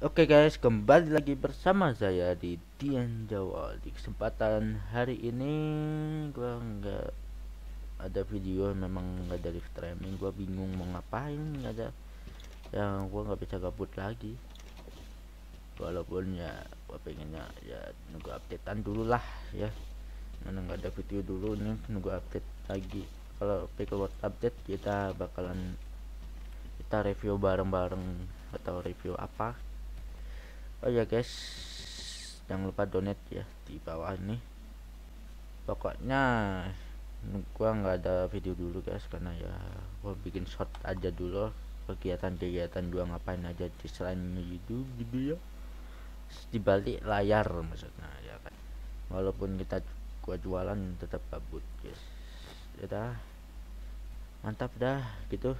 Oke guys, kembali lagi bersama saya di Dian Jawa. Di kesempatan hari ini gua nggak ada video, memang nggak ada live streaming. Gua bingung mau ngapain, nggak ada yang gua nggak bisa gabut lagi. Walaupun ya gua pengennya ya nunggu updatean dulu lah ya. Mana nggak ada video dulu nih, nunggu update lagi. Kalau Picklewood update kita bakalan kita review bareng-bareng atau review apa oh ya guys. Jangan lupa donate ya di bawah ini. Pokoknya gua nggak ada video dulu guys karena ya gua bikin short aja dulu. Kegiatan-kegiatan gua ngapain aja di selain YouTube gitu ya. Di balik layar maksudnya ya kan. Walaupun kita gua jualan tetap kabut guys. Ya dah. Mantap dah gitu